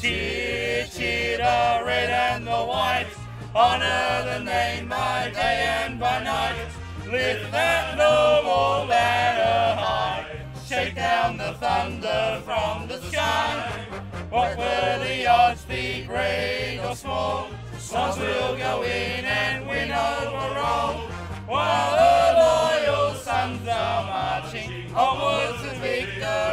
Cheer, cheer the red and the white. Honor the name by day and by night. Lift that noble banner high. Shake down the thunder from the sky. What will the odds be, great or small? Sons will go in and win overall. While the loyal sons are marching onwards to victory.